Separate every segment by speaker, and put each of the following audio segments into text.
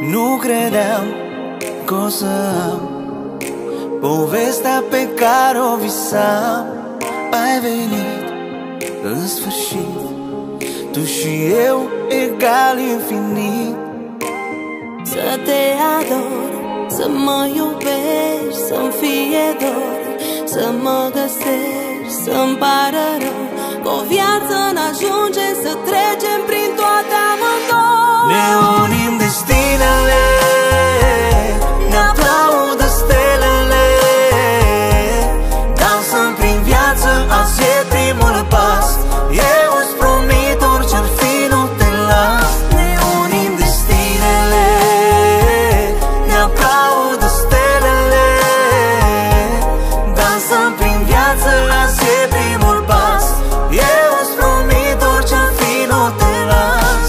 Speaker 1: Nu credeam că o să am Povestea pe care o visam. Ai venit în sfârșit Tu și eu egal infinit.
Speaker 2: Să te ador, să mă iubești, să-mi fie dor Să mă găsești, să-mi pară rău Cu o viață
Speaker 1: viață, azi e primul pas. Eu îți promit orice-ar fi, nu te las.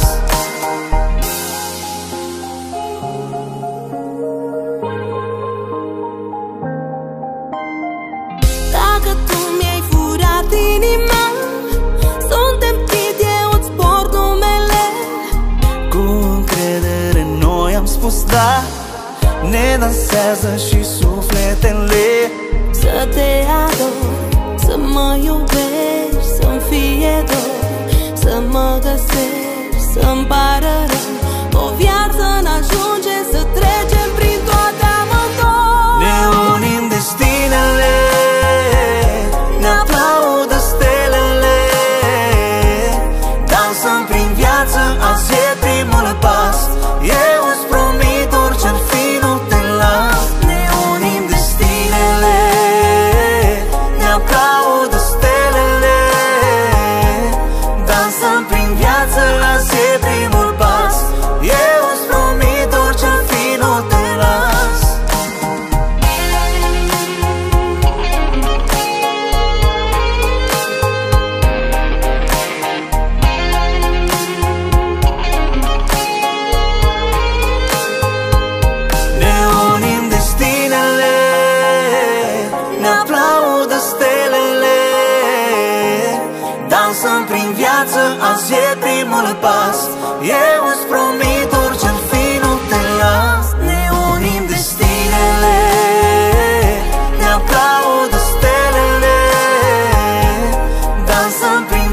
Speaker 2: Dacă tu mi-ai furat inima Suntem chid, eu îți port numele.
Speaker 1: Cu încredere noi am spus da Ne dansează și sufletele
Speaker 2: Să te ador, să mă iubești, să-mi fie dor Să mă găsești, să-mi pară
Speaker 1: Dansăm prin viață, azi e Avansăm prin viață, azi e primul pas. Eu îți promit